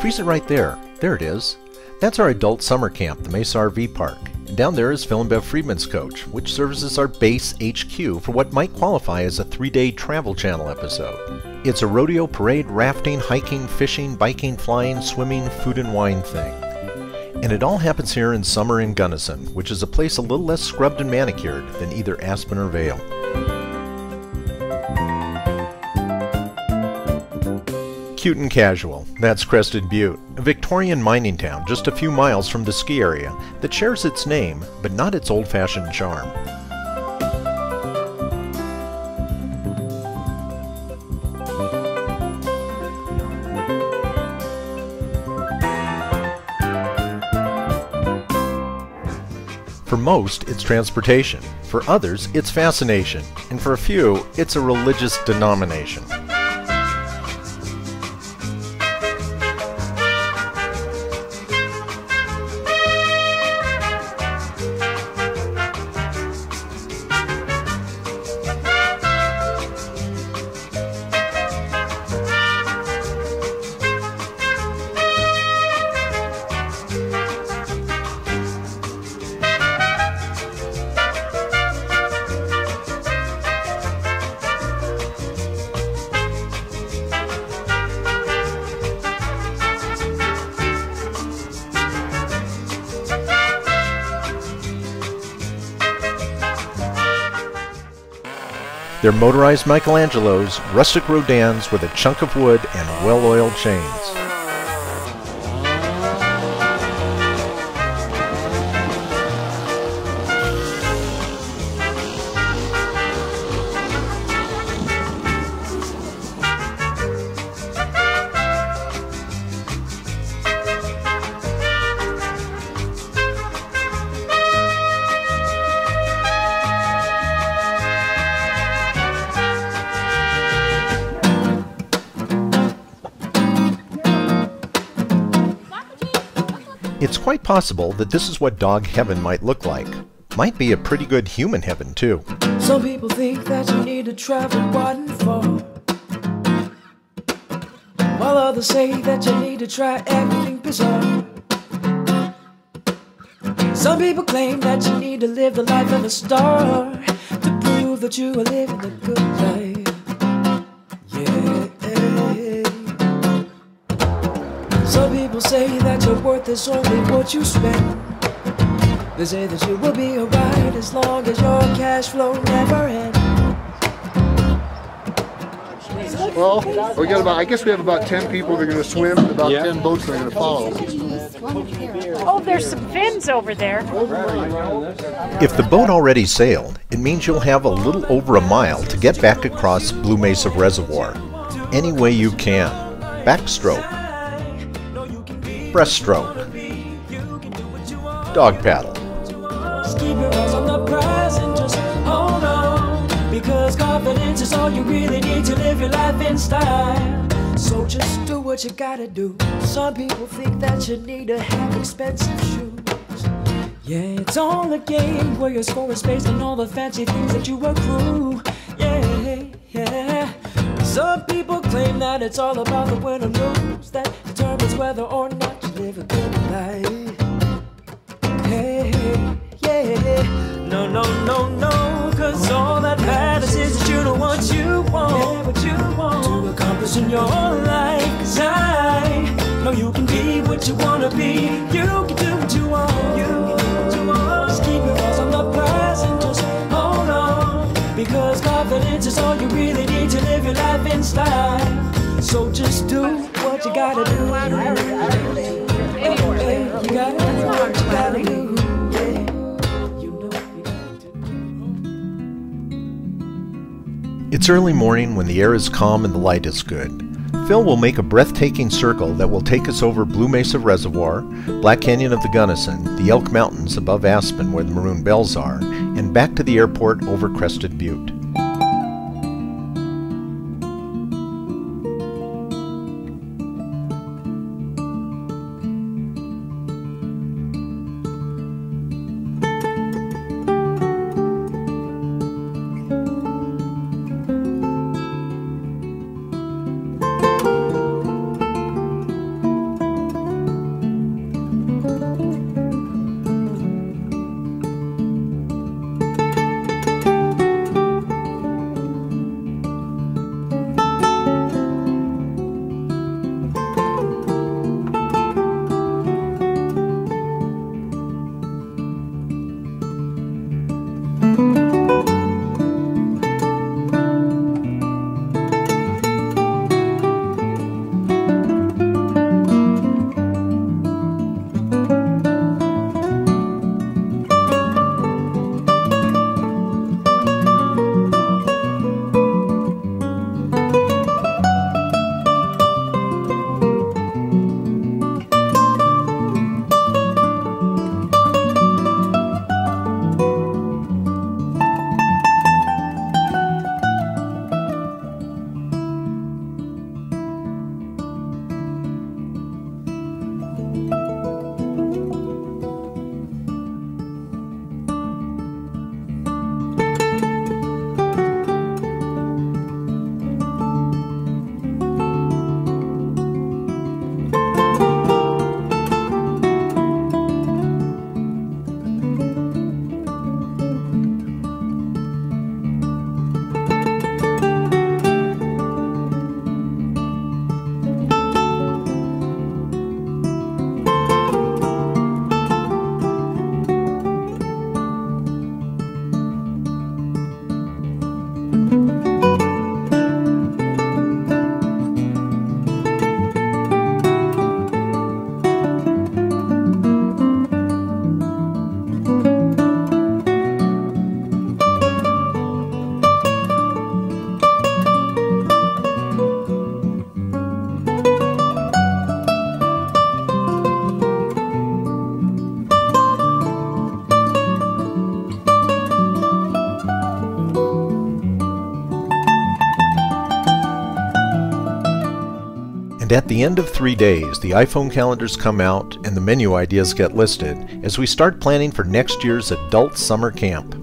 Freeze it right there. There it is. That's our adult summer camp, the Mesa RV Park. And down there is Phil and Bev Friedman's coach, which serves as our base HQ for what might qualify as a three-day Travel Channel episode. It's a rodeo, parade, rafting, hiking, fishing, biking, flying, swimming, food and wine thing. And it all happens here in summer in Gunnison, which is a place a little less scrubbed and manicured than either Aspen or Vail. Cute and casual, that's Crested Butte, a Victorian mining town just a few miles from the ski area that shares its name, but not its old-fashioned charm. For most, it's transportation. For others, it's fascination. And for a few, it's a religious denomination. They're motorized Michelangelos, rustic Rodins with a chunk of wood and well-oiled chains. It's quite possible that this is what dog heaven might look like. Might be a pretty good human heaven, too. Some people think that you need to travel wide and far. While others say that you need to try everything bizarre. Some people claim that you need to live the life of a star to prove that you are living a good life. Some people say that your worth is only what you spend. They say that you will be alright as long as your cash flow never ends. Well, we got about, I guess we have about 10 people that are going to swim, and about 10 boats that are going to follow. Oh, there's some fins over there. If the boat already sailed, it means you'll have a little over a mile to get back across Blue Mesa Reservoir. Any way you can. Backstroke. Breaststroke. Dog paddle. And. Because confidence is all you really need to live your life in style. So just do what you gotta do. Some people think that you need to have expensive shoes. Yeah, it's all a game where your score is based on all the fancy things that you accrue. Yeah, yeah. Some people claim that it's all about the win or lose that determines whether or not live a good life. Hey, yeah. No, no, no, no. Cause all that matters is that you know what you want. what you want to accomplish in your life. Cause I know you can be what you wanna be. You can do what you want. You can do what you want. Just keep your eyes on the prize and just hold on. Because confidence is all you really need to live your life in style. So just do what you gotta do. It's early morning when the air is calm and the light is good. Phil will make a breathtaking circle that will take us over Blue Mesa Reservoir, Black Canyon of the Gunnison, the Elk Mountains above Aspen where the Maroon Bells are, and back to the airport over Crested Butte. And at the end of three days, the iPhone calendars come out and the menu ideas get listed as we start planning for next year's adult summer camp.